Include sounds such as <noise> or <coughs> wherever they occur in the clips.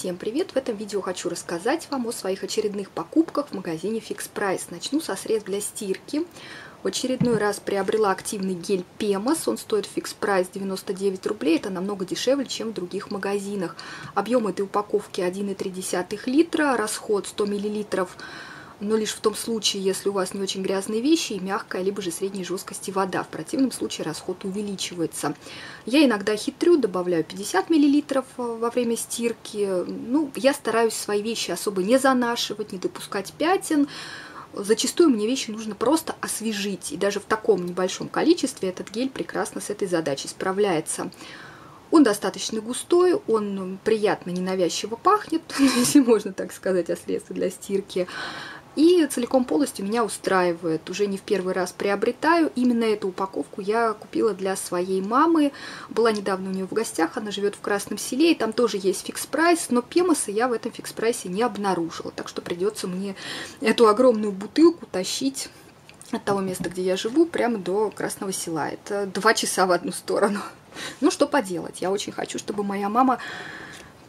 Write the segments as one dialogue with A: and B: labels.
A: Всем привет! В этом видео хочу рассказать вам о своих очередных покупках в магазине Fix Price. Начну со средств для стирки. В очередной раз приобрела активный гель Пемос. Он стоит Fix Price 99 рублей. Это намного дешевле, чем в других магазинах. Объем этой упаковки 1,3 литра, расход 100 миллилитров но лишь в том случае, если у вас не очень грязные вещи и мягкая, либо же средней жесткости вода. В противном случае расход увеличивается. Я иногда хитрю, добавляю 50 мл во время стирки. Ну, я стараюсь свои вещи особо не занашивать, не допускать пятен. Зачастую мне вещи нужно просто освежить, и даже в таком небольшом количестве этот гель прекрасно с этой задачей справляется. Он достаточно густой, он приятно ненавязчиво пахнет, <laughs> если можно так сказать, о средстве для стирки. И целиком полностью меня устраивает. Уже не в первый раз приобретаю. Именно эту упаковку я купила для своей мамы. Была недавно у нее в гостях, она живет в Красном селе, и там тоже есть Fix Price, но пемоса я в этом Fix Price е не обнаружила. Так что придется мне эту огромную бутылку тащить от того места, где я живу, прямо до Красного села. Это два часа в одну сторону. Ну, что поделать. Я очень хочу, чтобы моя мама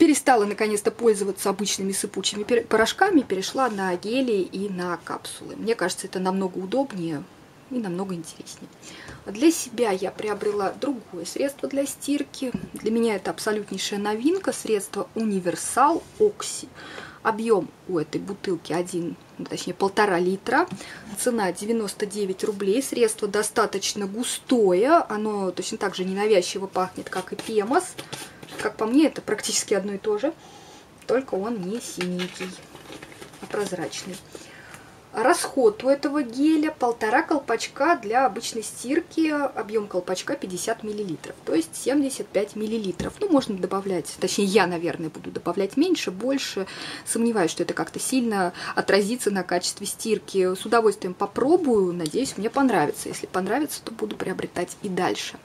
A: перестала наконец-то пользоваться обычными сыпучими порошками, перешла на гели и на капсулы. Мне кажется, это намного удобнее и намного интереснее. Для себя я приобрела другое средство для стирки. Для меня это абсолютнейшая новинка, средство Универсал Окси. Объем у этой бутылки 1, ну, точнее полтора литра. Цена 99 рублей. Средство достаточно густое. Оно точно так же ненавязчиво пахнет, как и Пемос. Как по мне, это практически одно и то же, только он не синенький, а прозрачный. Расход у этого геля полтора колпачка для обычной стирки, объем колпачка 50 мл, то есть 75 мл. Ну, можно добавлять, точнее, я, наверное, буду добавлять меньше, больше. Сомневаюсь, что это как-то сильно отразится на качестве стирки. С удовольствием попробую, надеюсь, мне понравится. Если понравится, то буду приобретать и дальше.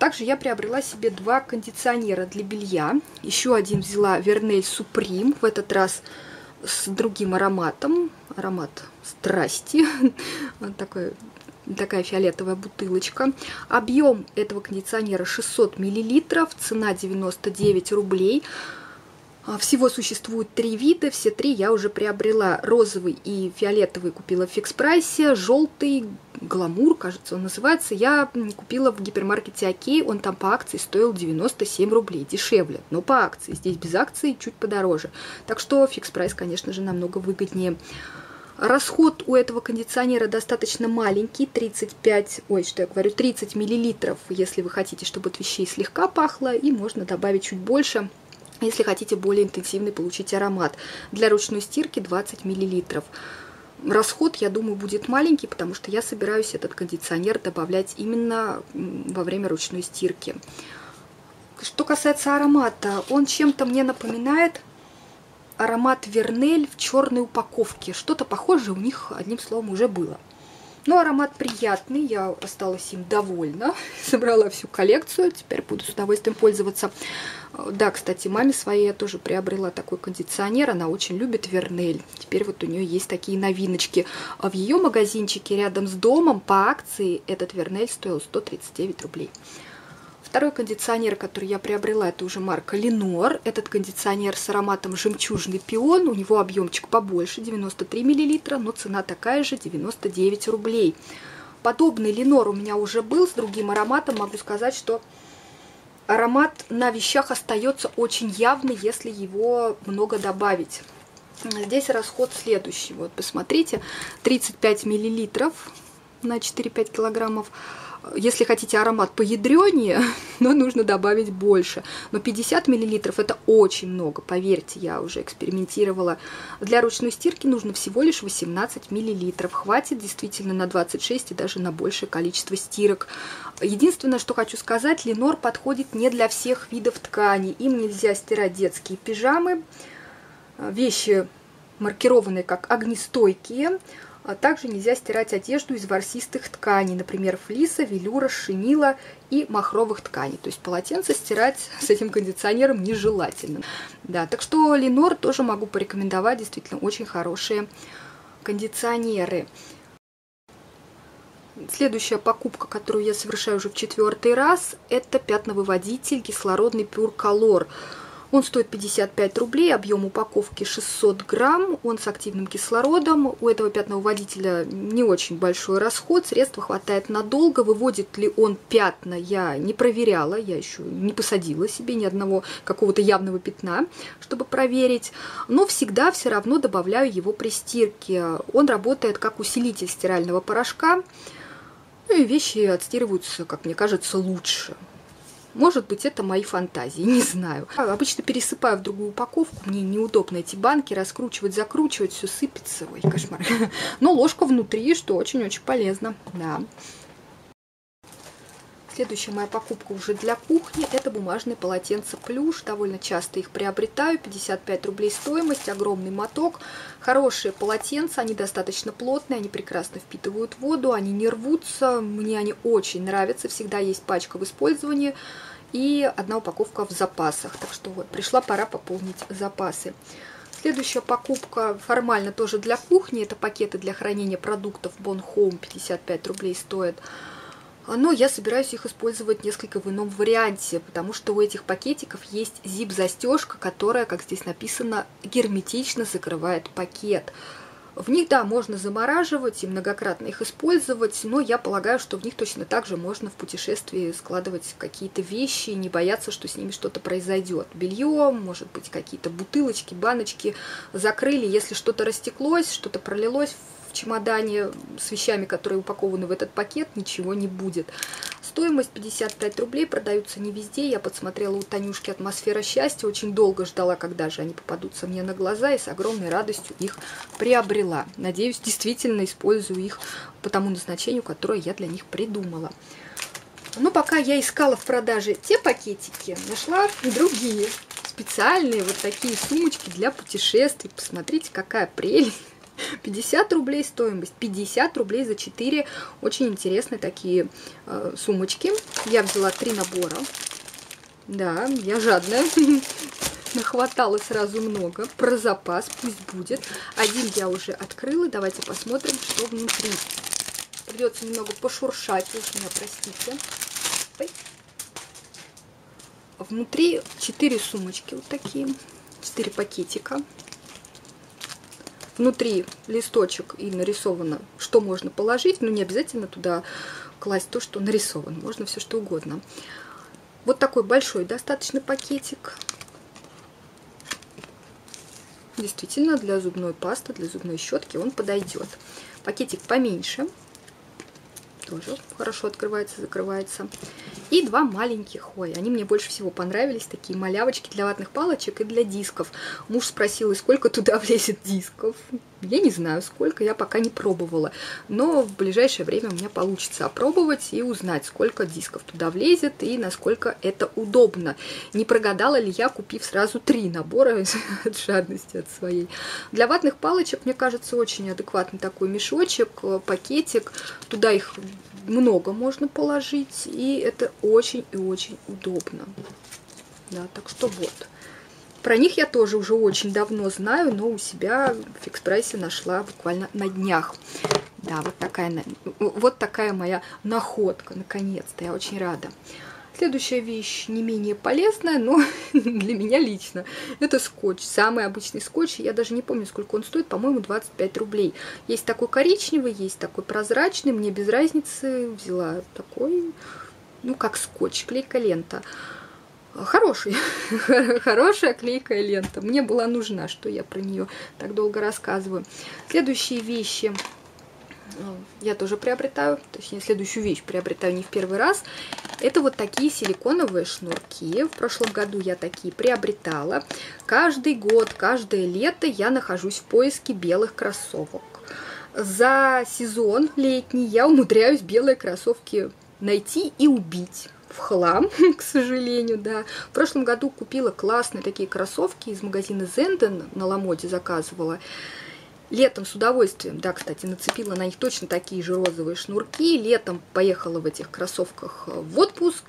A: Также я приобрела себе два кондиционера для белья. Еще один взяла Вернель Суприм, в этот раз с другим ароматом. Аромат страсти. <laughs> Такой такая фиолетовая бутылочка. Объем этого кондиционера 600 мл, цена 99 рублей. А, всего существует три вида, все три я уже приобрела. Розовый и фиолетовый купила в фикс-прайсе, желтый, гламур, кажется, он называется, я купила в гипермаркете Окей, он там по акции стоил 97 рублей, дешевле, но по акции, здесь без акции чуть подороже. Так что Fix Price, конечно же, намного выгоднее. Расход у этого кондиционера достаточно маленький, 35, ой, что я говорю, 30 миллилитров, если вы хотите, чтобы от вещей слегка пахло, и можно добавить чуть больше, если хотите более интенсивный получить аромат. Для ручной стирки 20 мл. Расход, я думаю, будет маленький, потому что я собираюсь этот кондиционер добавлять именно во время ручной стирки. Что касается аромата, он чем-то мне напоминает аромат Вернель в черной упаковке. Что-то похожее у них, одним словом, уже было. Но аромат приятный, я осталась им довольна. <laughs> Собрала всю коллекцию, теперь буду с удовольствием пользоваться. Да, кстати, маме своей я тоже приобрела такой кондиционер, она очень любит Вернель. Теперь вот у нее есть такие новиночки. А в ее магазинчике рядом с домом по акции этот Вернель стоил 139 рублей. Второй кондиционер, который я приобрела, это уже марка Ленор. Этот кондиционер с ароматом жемчужный пион. У него объемчик побольше, 93 мл, но цена такая же, 99 рублей. Подобный Ленор у меня уже был с другим ароматом. Могу сказать, что аромат на вещах остается очень явный, если его много добавить. Здесь расход следующий. Вот посмотрите, 35 миллилитров на 4-5 килограммов если хотите аромат поядренее, <laughs> но нужно добавить больше. Но 50 мл это очень много, поверьте, я уже экспериментировала. Для ручной стирки нужно всего лишь 18 мл. Хватит действительно на 26 и даже на большее количество стирок. Единственное, что хочу сказать, Ленор подходит не для всех видов тканей. Им нельзя стирать детские пижамы, вещи маркированные как огнестойкие, а также нельзя стирать одежду из ворсистых тканей, например, флиса, велюра, шинила и махровых тканей. То есть полотенце стирать с этим кондиционером нежелательно. Да, так что Ленор тоже могу порекомендовать, действительно очень хорошие кондиционеры. Следующая покупка, которую я совершаю уже в четвертый раз, это пятновыводитель кислородный Pure Color. Он стоит 55 рублей, объем упаковки 600 грамм, он с активным кислородом. У этого пятновыводителя не очень большой расход, средства хватает надолго. Выводит ли он пятна, я не проверяла, я еще не посадила себе ни одного какого-то явного пятна, чтобы проверить. Но всегда все равно добавляю его при стирке. Он работает как усилитель стирального порошка. Ну и вещи отстирываются, как мне кажется, лучше. Может быть, это мои фантазии, <laughs> не знаю. Обычно пересыпаю в другую упаковку, мне неудобно эти банки раскручивать, закручивать, все сыпется. Ой, кошмар. <laughs> Но ложка внутри, что очень-очень полезно, да. Следующая моя покупка уже для кухни. Это бумажные полотенца плюш. Довольно часто их приобретаю. 55 рублей стоимость, огромный моток. Хорошие полотенца, они достаточно плотные, они прекрасно впитывают воду, они не рвутся. Мне они очень нравятся. Всегда есть пачка в использовании и одна упаковка в запасах. Так что вот, пришла пора пополнить запасы. Следующая покупка формально тоже для кухни. Это пакеты для хранения продуктов Bon Home. 55 рублей стоят но я собираюсь их использовать несколько в ином варианте, потому что у этих пакетиков есть зип-застежка, которая, как здесь написано, герметично закрывает пакет. В них, да, можно замораживать и многократно их использовать, но я полагаю, что в них точно так же можно в путешествии складывать какие-то вещи, не бояться, что с ними что-то произойдет. Белье, может быть, какие-то бутылочки, баночки закрыли, если что-то растеклось, что-то пролилось в чемодане с вещами, которые упакованы в этот пакет, ничего не будет. Стоимость 55 рублей, продаются не везде. Я подсмотрела у Танюшки «Атмосфера счастья», очень долго ждала, когда же они попадутся мне на глаза, и с огромной радостью их приобрела. Надеюсь, действительно использую их по тому назначению, которое я для них придумала. Но пока я искала в продаже те пакетики, нашла другие специальные вот такие сумочки для путешествий. Посмотрите, какая прелесть! 50 рублей стоимость, 50 рублей за 4 очень интересные такие э, сумочки. Я взяла три набора. Да, я жадная. <laughs> Нахватала сразу много. Про запас пусть будет. Один я уже открыла. Давайте посмотрим, что внутри. Придется немного пошуршать. Уж меня простите. Ой. Внутри 4 сумочки вот такие. 4 пакетика внутри листочек и нарисовано, что можно положить, но не обязательно туда класть то, что нарисовано, можно все что угодно. Вот такой большой достаточно пакетик. Действительно, для зубной пасты, для зубной щетки он подойдет. Пакетик поменьше, тоже хорошо открывается, закрывается. И два маленьких, ой, они мне больше всего понравились, такие малявочки для ватных палочек и для дисков. Муж спросил, и сколько туда <laughs> влезет дисков? Я не знаю, сколько, я пока не пробовала. Но в ближайшее время у меня получится опробовать и узнать, сколько дисков туда влезет и насколько это удобно. Не прогадала ли я, купив сразу три набора <laughs> от жадности от своей. Для ватных палочек, мне кажется, очень адекватный такой мешочек, пакетик. Туда их много можно положить, и это очень и очень удобно. Да, так что вот. Про них я тоже уже очень давно знаю, но у себя в фикс-прайсе нашла буквально на днях. Да, вот такая, вот такая моя находка, наконец-то, я очень рада. Следующая вещь не менее полезная, но <laughs> для меня лично. Это скотч. Самый обычный скотч. Я даже не помню, сколько он стоит. По-моему, 25 рублей. Есть такой коричневый, есть такой прозрачный. Мне без разницы взяла такой, ну, как скотч, клейка лента. Хороший, <laughs> хорошая клейкая лента. Мне была нужна, что я про нее так долго рассказываю. Следующие вещи ну, я тоже приобретаю, точнее, следующую вещь приобретаю не в первый раз. Это вот такие силиконовые шнурки. В прошлом году я такие приобретала. Каждый год, каждое лето я нахожусь в поиске белых кроссовок. За сезон летний я умудряюсь белые кроссовки найти и убить в хлам, <laughs> к сожалению, да. В прошлом году купила классные такие кроссовки из магазина Zenden, на Ламоде заказывала. Летом с удовольствием, да, кстати, нацепила на них точно такие же розовые шнурки. Летом поехала в этих кроссовках в отпуск.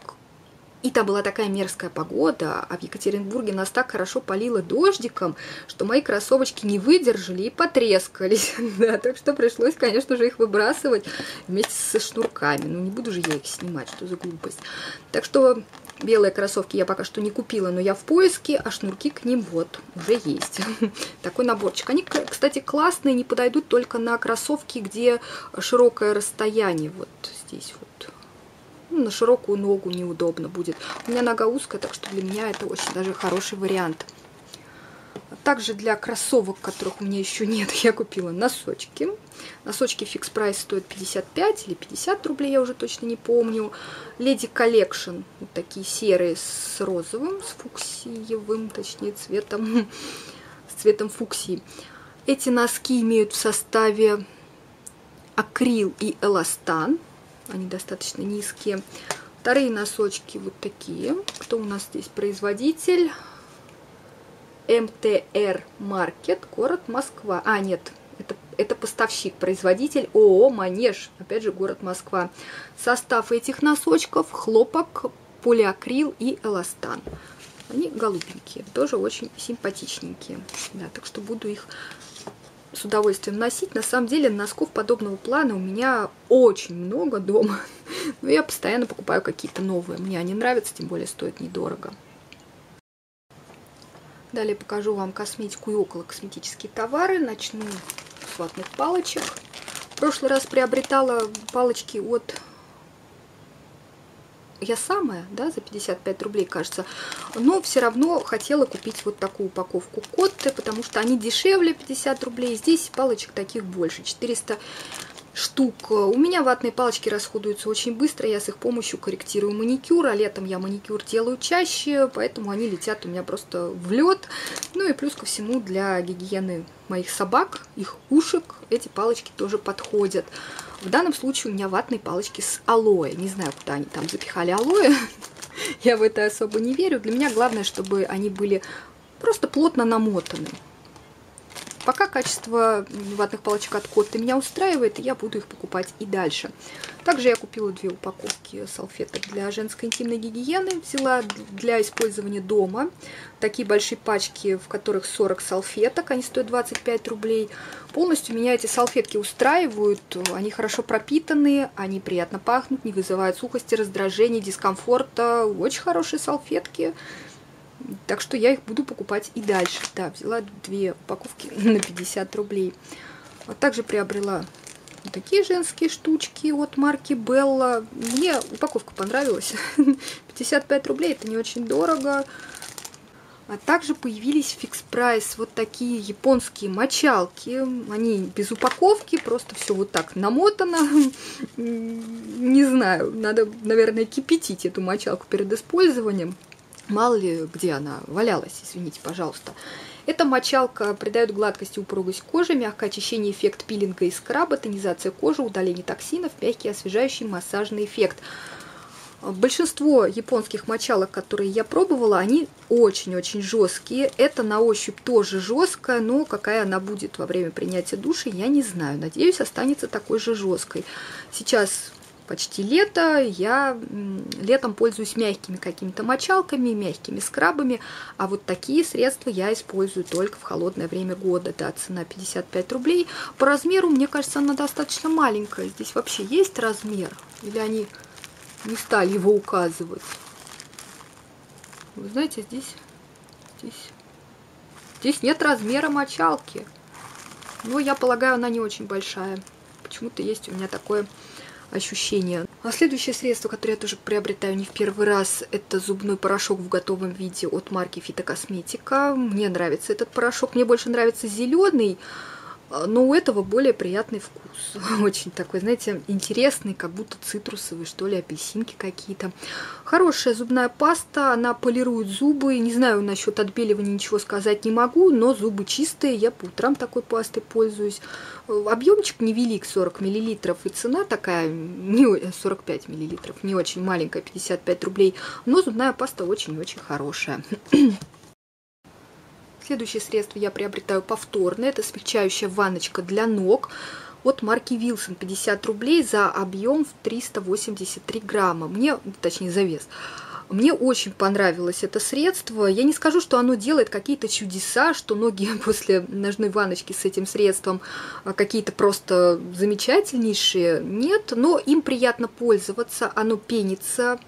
A: И там была такая мерзкая погода, а в Екатеринбурге нас так хорошо полило дождиком, что мои кроссовочки не выдержали и потрескались. <laughs> Да, так что пришлось, конечно же, их выбрасывать вместе со шнурками. Ну, не буду же я их снимать, что за глупость. Так что Белые кроссовки я пока что не купила, но я в поиске, а шнурки к ним вот, уже есть. <laughs> Такой наборчик. Они, кстати, классные, не подойдут только на кроссовки, где широкое расстояние. Вот здесь вот. Ну, на широкую ногу неудобно будет. У меня нога узкая, так что для меня это очень даже хороший вариант. Также для кроссовок, которых у меня еще нет, <laughs> я купила носочки. Носочки фикс прайс стоят 55 или 50 рублей, я уже точно не помню. Леди Collection, вот такие серые с розовым, с фуксиевым, точнее, цветом, <laughs> с цветом фуксии. Эти носки имеют в составе акрил и эластан. Они достаточно низкие. Вторые носочки вот такие. Кто у нас здесь производитель? МТР Маркет, город Москва. А, нет, это, это поставщик, производитель ООО «Манеж», опять же, город Москва. Состав этих носочков – хлопок, полиакрил и эластан. Они голубенькие, тоже очень симпатичненькие. Да, так что буду их с удовольствием носить. На самом деле носков подобного плана у меня очень много дома. <laughs> Но я постоянно покупаю какие-то новые. Мне они нравятся, тем более стоят недорого. Далее покажу вам косметику и около косметические товары. Начну с ватных палочек. В прошлый раз приобретала палочки от я самая, да, за 55 рублей, кажется. Но все равно хотела купить вот такую упаковку Котты, потому что они дешевле 50 рублей. Здесь палочек таких больше, 400 штук. У меня ватные палочки расходуются очень быстро, я с их помощью корректирую маникюр, а летом я маникюр делаю чаще, поэтому они летят у меня просто в лед. Ну и плюс ко всему для гигиены моих собак, их ушек, эти палочки тоже подходят. В данном случае у меня ватные палочки с алоэ. Не знаю, куда они там запихали алоэ. <laughs> Я в это особо не верю. Для меня главное, чтобы они были просто плотно намотаны. Пока качество ватных палочек от Котты меня устраивает, и я буду их покупать и дальше. Также я купила две упаковки салфеток для женской интимной гигиены. Взяла для использования дома. Такие большие пачки, в которых 40 салфеток. Они стоят 25 рублей. Полностью меня эти салфетки устраивают. Они хорошо пропитанные, они приятно пахнут, не вызывают сухости, раздражения, дискомфорта. Очень хорошие салфетки. Так что я их буду покупать и дальше. Да, взяла две упаковки <laughs> на 50 рублей. А также приобрела вот такие женские штучки от марки Белла. Мне упаковка понравилась. <laughs> 55 рублей, это не очень дорого. А также появились фикс прайс вот такие японские мочалки. Они без упаковки, просто все вот так намотано. <laughs> Не знаю, надо, наверное, кипятить эту мочалку перед использованием. Мало ли, где она валялась, извините, пожалуйста. Эта мочалка придает гладкость и упругость кожи, мягкое очищение, эффект пилинга и скраба, тонизация кожи, удаление токсинов, мягкий освежающий массажный эффект. Большинство японских мочалок, которые я пробовала, они очень-очень жесткие. Это на ощупь тоже жесткая, но какая она будет во время принятия душа, я не знаю. Надеюсь, останется такой же жесткой. Сейчас почти лето, я летом пользуюсь мягкими какими-то мочалками, мягкими скрабами, а вот такие средства я использую только в холодное время года. Да, цена 55 рублей. По размеру, мне кажется, она достаточно маленькая. Здесь вообще есть размер? Или они не стали его указывать? Вы знаете, здесь, здесь, здесь нет размера мочалки. Но я полагаю, она не очень большая. Почему-то есть у меня такое ощущения. А следующее средство, которое я тоже приобретаю не в первый раз, это зубной порошок в готовом виде от марки Фитокосметика. Мне нравится этот порошок. Мне больше нравится зеленый, но у этого более приятный вкус. <laughs> Очень такой, знаете, интересный, как будто цитрусовый, что ли, апельсинки какие-то. Хорошая зубная паста, она полирует зубы. Не знаю, насчет отбеливания ничего сказать не могу, но зубы чистые, я по утрам такой пастой пользуюсь. Объемчик невелик, 40 мл, и цена такая, не 45 мл, не очень маленькая, 55 рублей, но зубная паста очень-очень хорошая. <clears throat> Следующее средство я приобретаю повторно. Это смягчающая ванночка для ног от марки Wilson. 50 рублей за объем в 383 грамма. Мне, точнее, за вес. Мне очень понравилось это средство. Я не скажу, что оно делает какие-то чудеса, что ноги <laughs> после ножной ванночки с этим средством а, какие-то просто замечательнейшие. Нет, но им приятно пользоваться. Оно пенится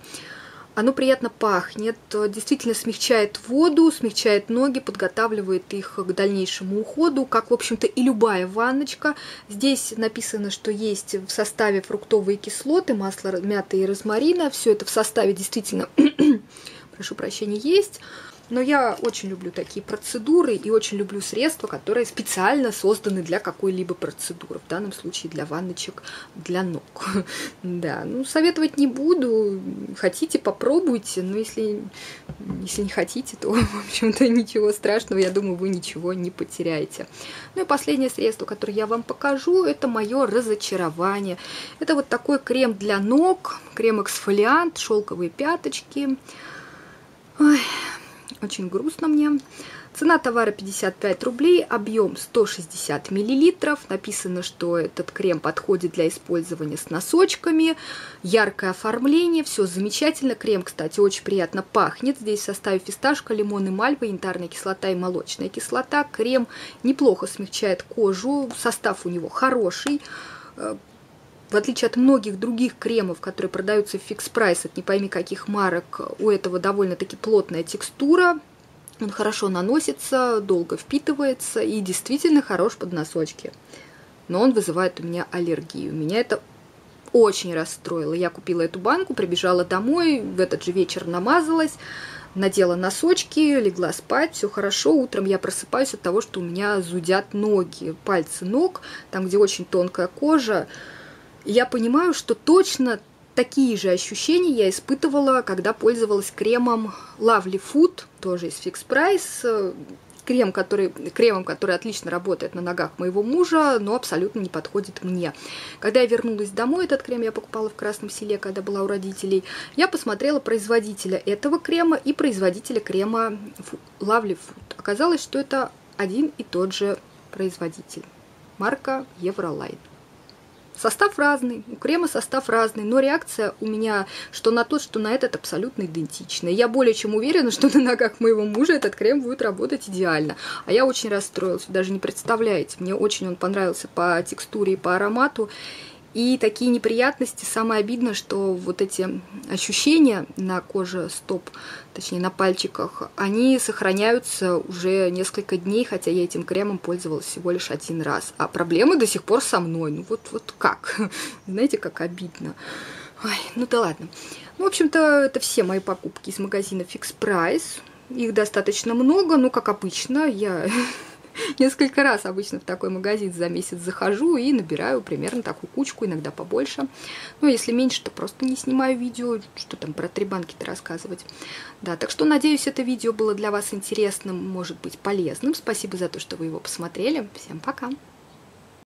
A: Оно приятно пахнет, действительно смягчает воду, смягчает ноги, подготавливает их к дальнейшему уходу, как, в общем-то, и любая ванночка. Здесь написано, что есть в составе фруктовые кислоты, масло мяты и розмарина. Все это в составе действительно, <coughs> прошу прощения, есть. Но я очень люблю такие процедуры и очень люблю средства, которые специально созданы для какой-либо процедуры. В данном случае для ванночек для ног. <laughs> Да, ну советовать не буду. Хотите, попробуйте. Но если, если не хотите, то, <laughs> в общем-то, ничего страшного. Я думаю, вы ничего не потеряете. Ну и последнее средство, которое я вам покажу, это мое разочарование. Это вот такой крем для ног, крем-эксфолиант, шелковые пяточки. Ой, очень грустно мне. Цена товара 55 рублей, объем 160 миллилитров. Написано, что этот крем подходит для использования с носочками. Яркое оформление, все замечательно. Крем, кстати, очень приятно пахнет. Здесь в составе фисташка, лимон и мальва, янтарная кислота и молочная кислота. Крем неплохо смягчает кожу, состав у него хороший э, в отличие от многих других кремов, которые продаются в фикс прайс от не пойми каких марок, у этого довольно-таки плотная текстура. Он хорошо наносится, долго впитывается и действительно хорош под носочки. Но он вызывает у меня аллергию. Меня это очень расстроило. Я купила эту банку, прибежала домой, в этот же вечер намазалась, надела носочки, легла спать, все хорошо. Утром я просыпаюсь от того, что у меня зудят ноги, пальцы ног, там, где очень тонкая кожа я понимаю, что точно такие же ощущения я испытывала, когда пользовалась кремом Lovely Food, тоже из Fix Price, крем, который, кремом, который отлично работает на ногах моего мужа, но абсолютно не подходит мне. Когда я вернулась домой, этот крем я покупала в Красном Селе, когда была у родителей, я посмотрела производителя этого крема и производителя крема Lovely Food. Оказалось, что это один и тот же производитель. Марка Евролайн. Состав разный, у крема состав разный, но реакция у меня что на тот, что на этот абсолютно идентичная. Я более чем уверена, что на ногах моего мужа этот крем будет работать идеально. А я очень расстроилась, даже не представляете. Мне очень он понравился по текстуре и по аромату. И такие неприятности, самое обидное, что вот эти ощущения на коже стоп, точнее на пальчиках, они сохраняются уже несколько дней, хотя я этим кремом пользовалась всего лишь один раз. А проблемы до сих пор со мной. Ну вот, вот как? <laughs> Знаете, как обидно. Ой, ну да ладно. Ну, в общем-то, это все мои покупки из магазина Fix Price. Их достаточно много, ну, как обычно, я <laughs> несколько раз обычно в такой магазин за месяц захожу и набираю примерно такую кучку, иногда побольше. Ну, если меньше, то просто не снимаю видео, что там про три банки-то рассказывать. Да, так что надеюсь, это видео было для вас интересным, может быть полезным. Спасибо за то, что вы его посмотрели. Всем пока!